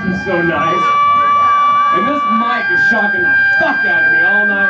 Guys are so nice. And this mic is shocking the fuck out of me all night.